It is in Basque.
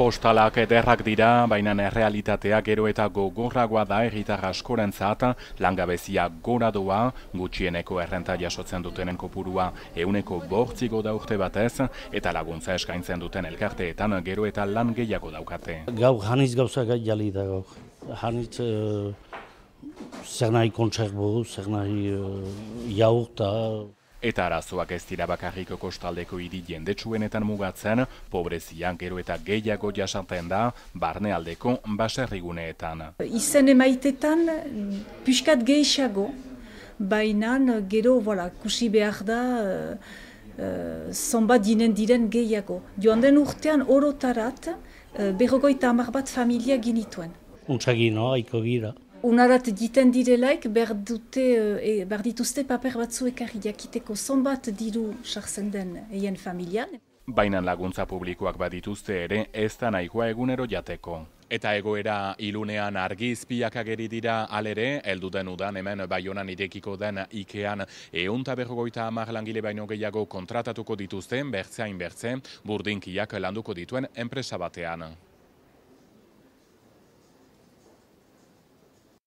Postalak ederrak dira, baina errealitatea gero eta gogorragoa da erritar askorentzat, langabezia gora doa, gutxieneko errenta jasotzen dutenen kopurua euneko bortzigo da urte batez, eta laguntza eskaintzen duten elkarteetan gero eta lan gehiago daukate. Gau, hanitz gauza gai jali da gau. Hanitz uh, zer nahi kontserbo, zer nahi uh, jaurta, Eta arazoak ez dira bakarriko kostaldeko hiri jendetsuenetan mugatzen, pobrezia gero eta gehiago jasaten da, barnealdeko baserriguneetan. Izen emaitetan, pixkat gehiago, baina gero, voilà, kusi behar da, uh, zonbat dinen diren gehiago. Joan den urtean orotarat, uh, berrogoita hamar bat familia ginituen. Untsagi, no, aiko gira. Unarat diten direlaik, behar, dute, e, behar dituzte paper batzuek jakiteko zonbat diru sartzen den eien familian. Baina laguntza publikoak badituzte ere ez da nahikoa egunero jateko. Eta egoera ilunean argi izpiak ageri dira alere, eldu den udan hemen baionan idekiko den Ikean eunta berrogoita amar langile baino gehiago kontratatuko dituzten, bertzeain bertze, burdinkiak landuko dituen enpresa batean.